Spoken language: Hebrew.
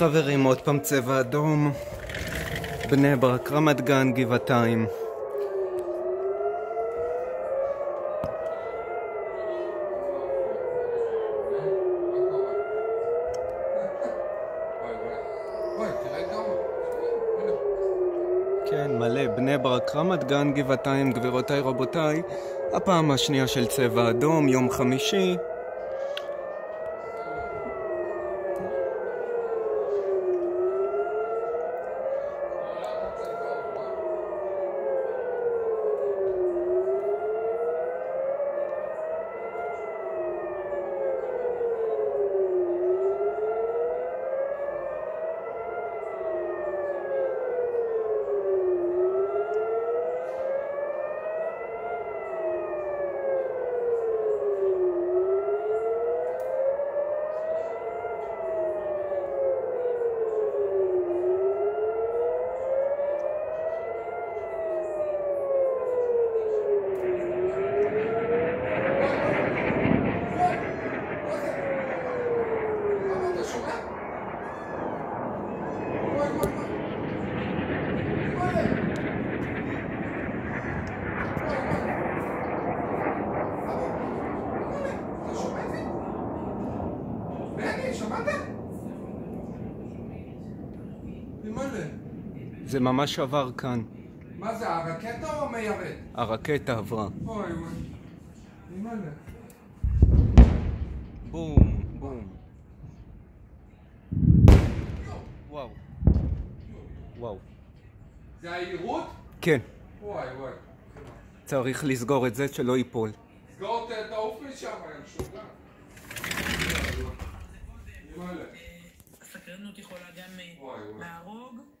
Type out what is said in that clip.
חברים, עוד פעם צבע אדום. בני ברק, רמת גן, גבעתיים. כן, מלא, בני ברק, רמת גן, גבעתיים, גבירותיי, רבותיי. הפעם השנייה של צבע אדום, יום חמישי. זה ממש עבר כאן. מה זה, הרקטה או המיירט? הרקטה עברה. אוי אוי. אימא'לה. בום, בום. וואו. וואו. זה העירות? כן, וואי וואי. צריך לסגור את זה שלא ייפול. סגור את העוף משם, יא משוגע. אימא'לה. הסקרנות יכולה גם אה. להרוג.